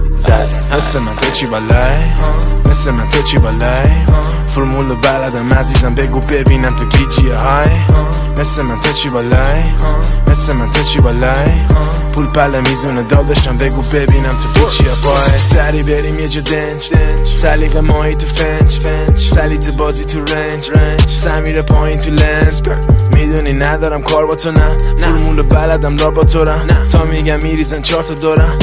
تو زد. مثل من تو چی بالای مثل من تو چی بالای فرمول بلدم عزیزم بگو ببینم تو گیجی های. مثل من تو چی بالای مثل من تو چی بالای پول پله میزونه داداشم بگو ببینم تو پیچی بای سری بریم یه جا دنج سلیقه ماهی تو فنج سلی تو بازی تو رنج رنج. سمیر پایین تو لنز. می‌دونی ندارم کار با تو نه. فرمول بلدم لار با تو تا میگم میریزن چهار تا دارم